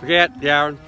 Forget, Darren.